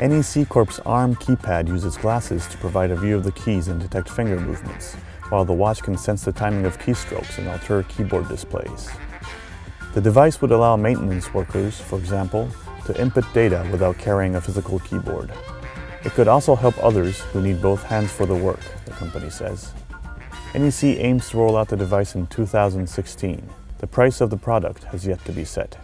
NEC Corp's ARM keypad uses glasses to provide a view of the keys and detect finger movements, while the watch can sense the timing of keystrokes and alter keyboard displays. The device would allow maintenance workers, for example, to input data without carrying a physical keyboard. It could also help others who need both hands for the work, the company says. NEC aims to roll out the device in 2016. The price of the product has yet to be set.